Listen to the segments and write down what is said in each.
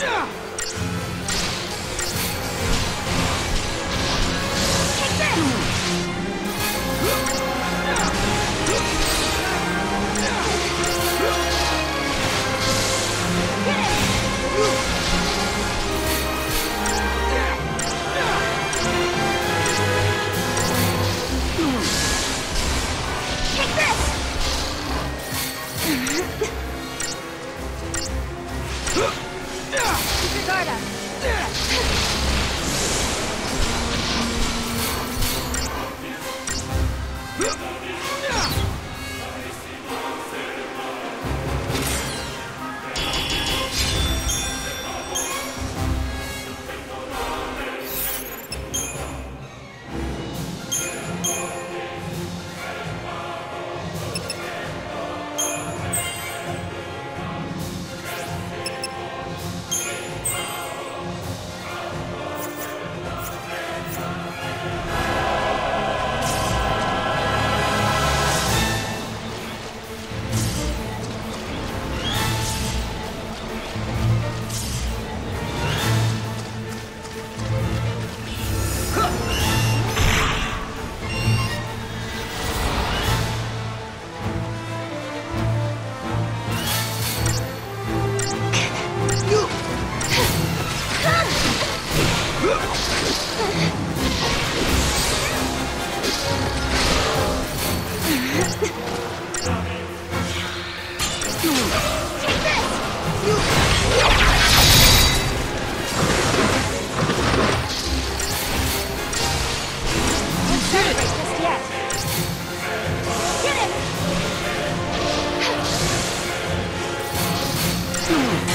是 Get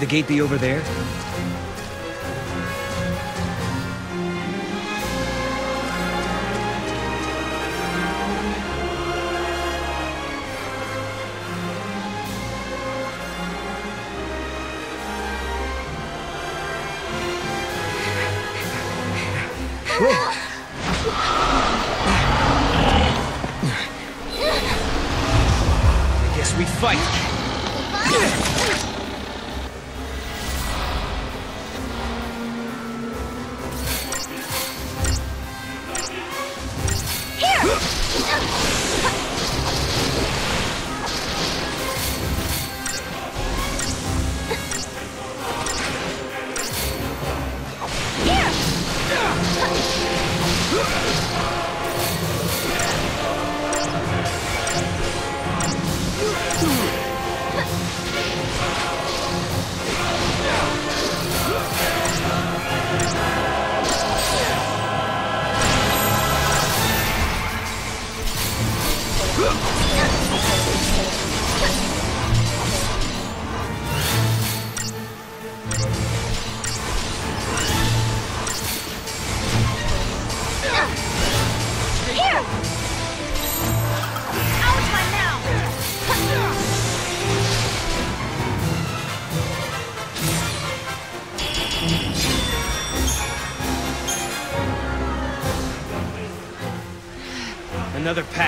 Could the gate be over there? I guess we fight. another path.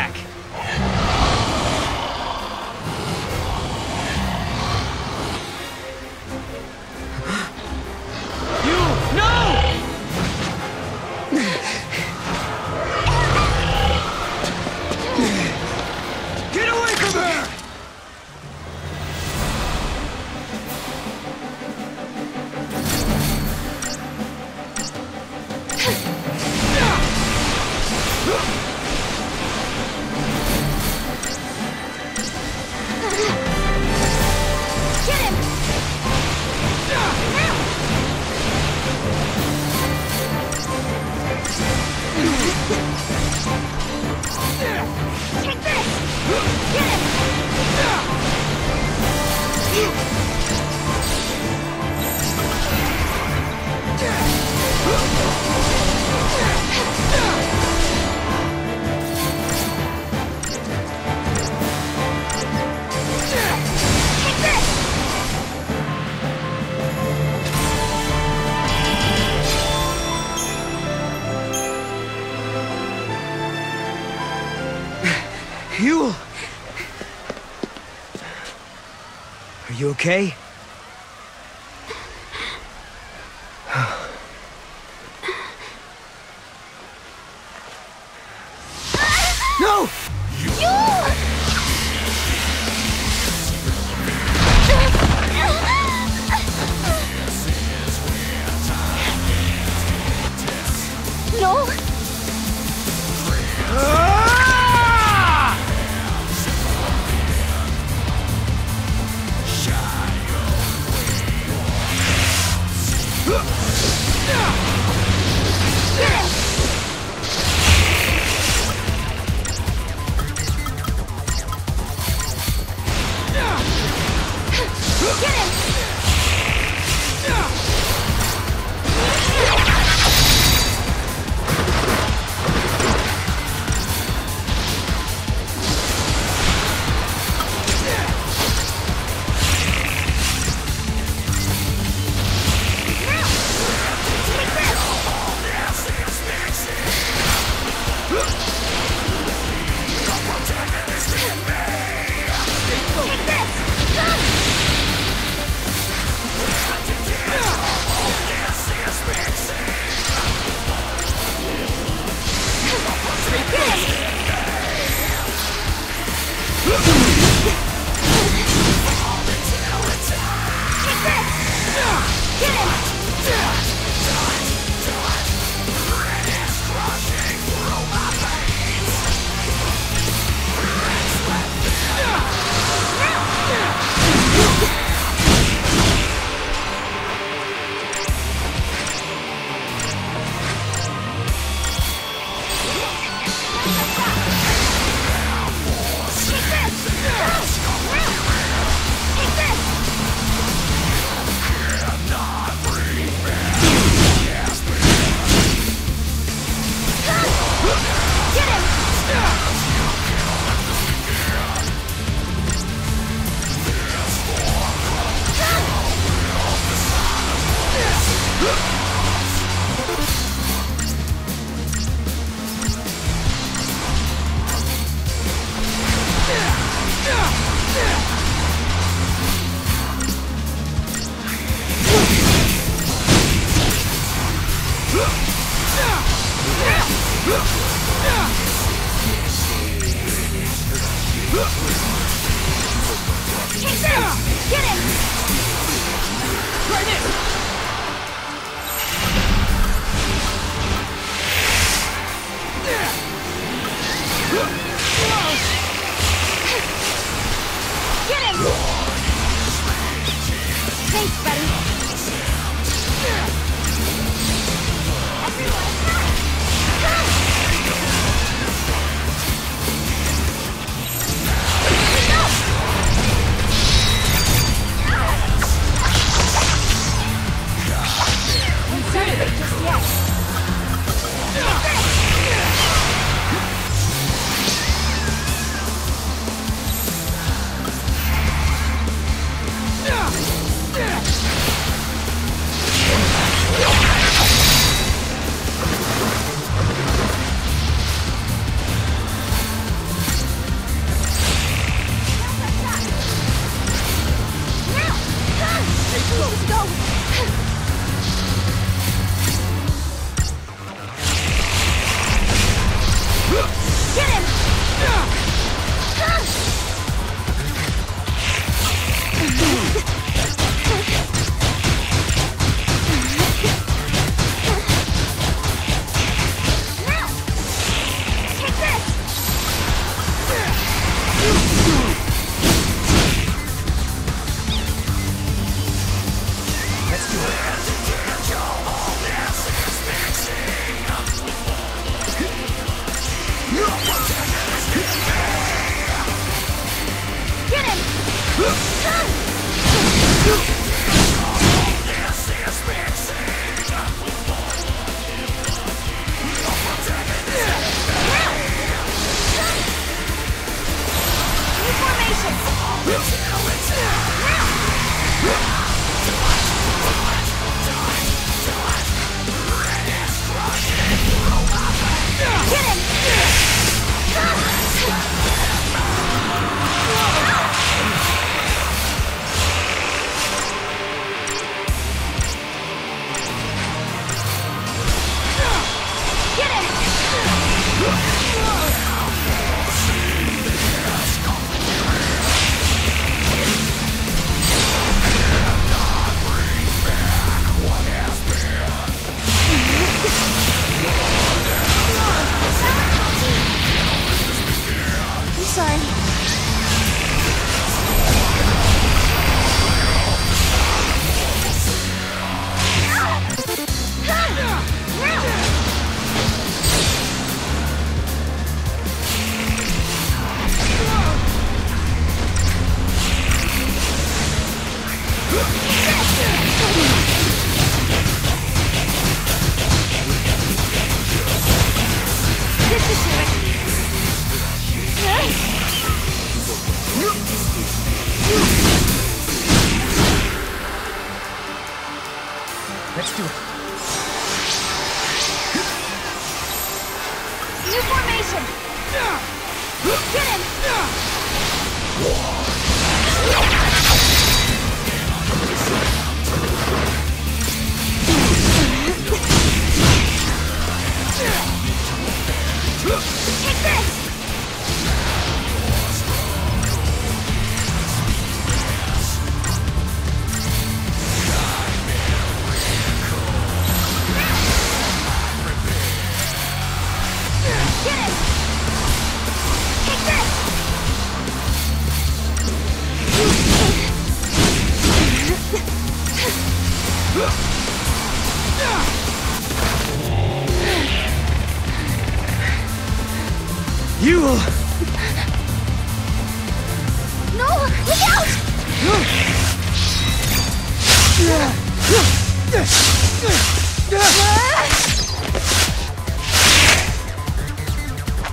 okay?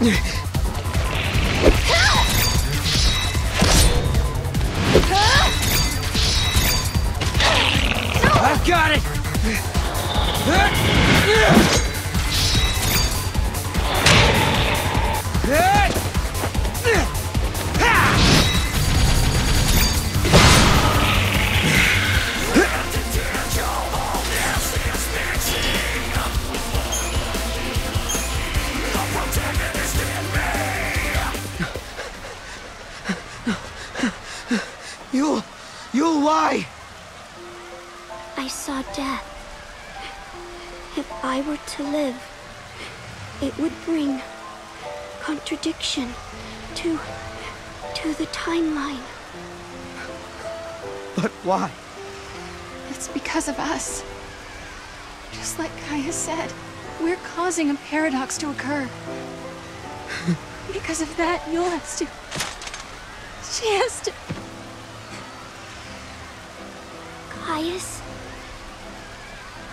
你 Just like Caius said, we're causing a paradox to occur. because of that, Yeul has to... She has to... Caius?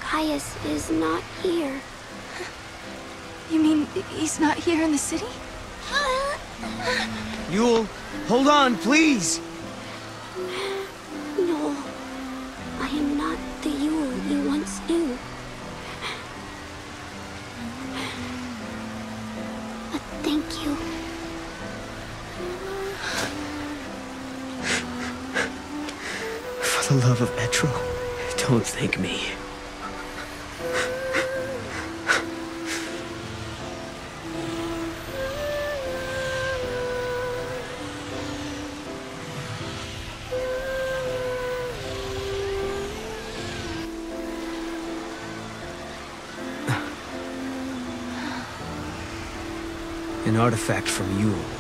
Caius is not here. You mean he's not here in the city? Yeul, hold on, please! The love of Metro, don't thank me. An artifact from Yeul.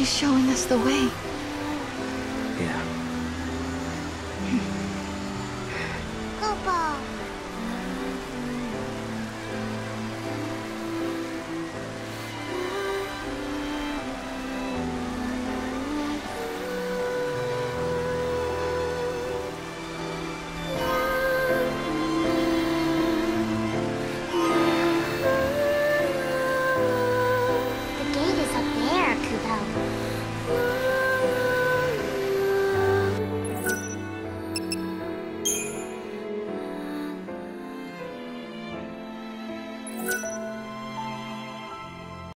She's showing us the way.